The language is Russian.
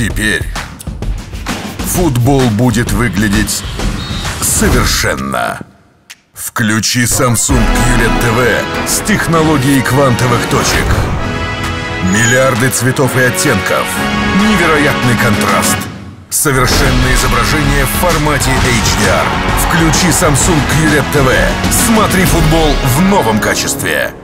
Теперь футбол будет выглядеть совершенно. Включи Samsung QLED TV с технологией квантовых точек. Миллиарды цветов и оттенков. Невероятный контраст. Совершенное изображение в формате HDR. Включи Samsung QLED TV. Смотри футбол в новом качестве.